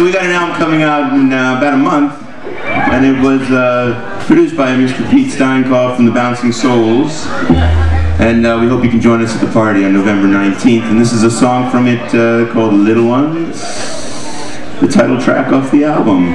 so we got an album coming out in uh, about a month, and it was uh, produced by Mr. Pete Steinkopf from the Bouncing Souls. And uh, we hope you can join us at the party on November 19th. And this is a song from it uh, called Little Ones, the title track off the album.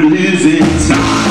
Losing time.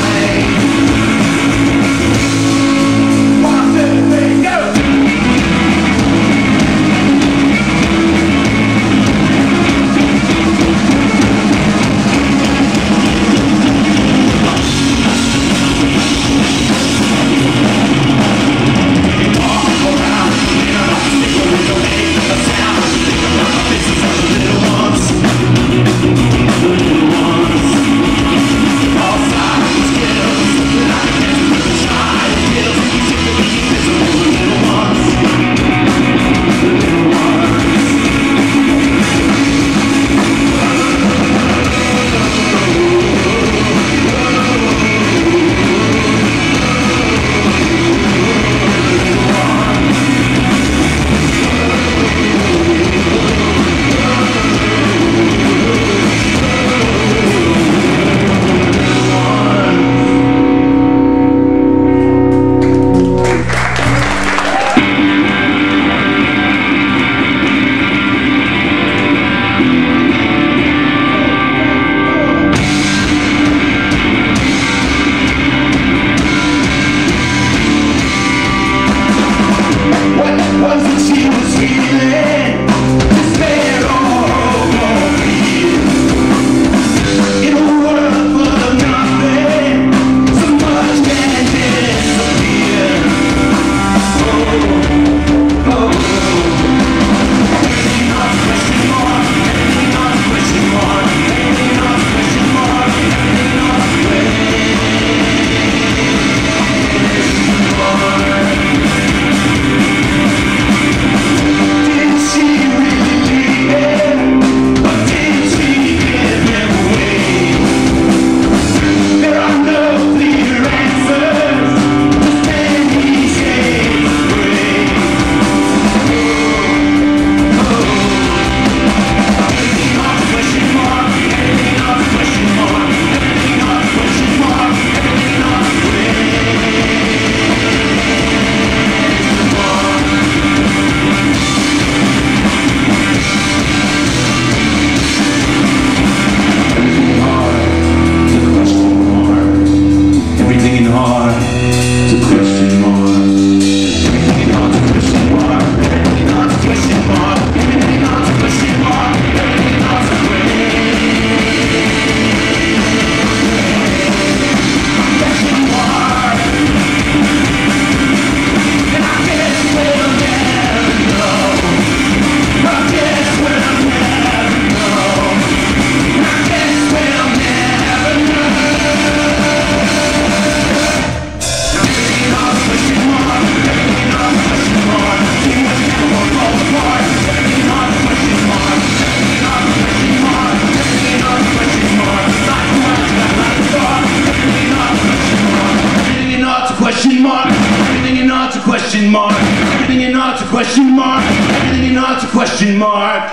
question mark. Kennedy nods a question mark.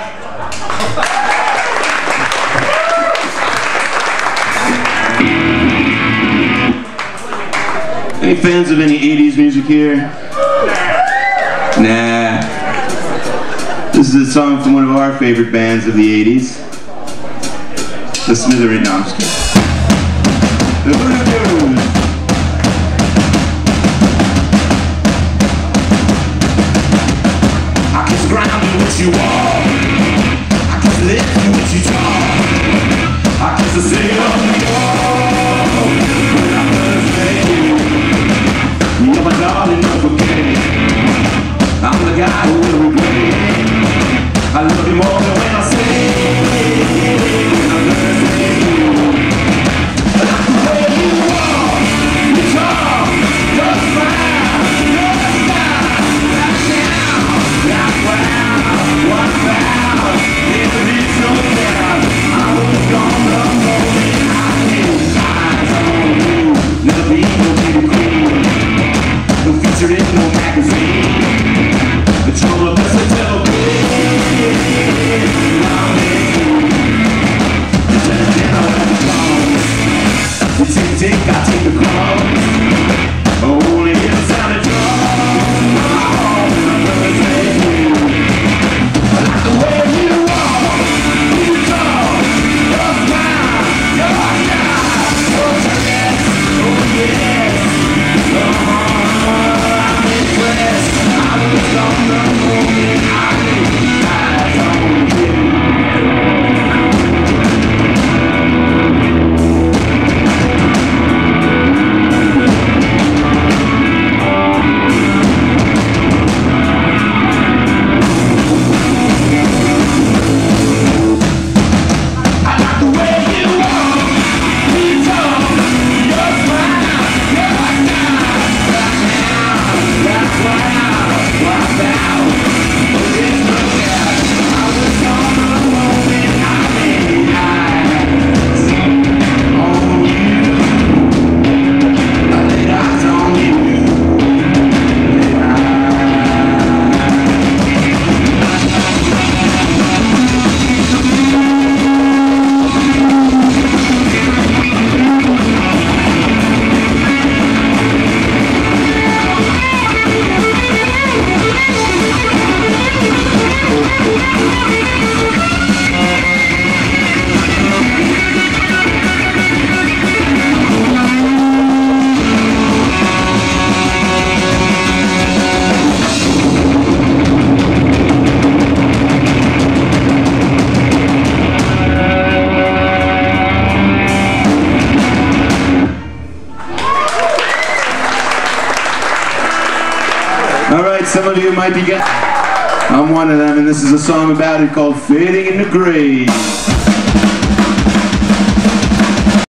Any fans of any 80s music here? Nah. This is a song from one of our favorite bands of the 80s. The Smithereens. you are. Some of you might be getting... I'm one of them, and this is a song about it called Fading in the Grave.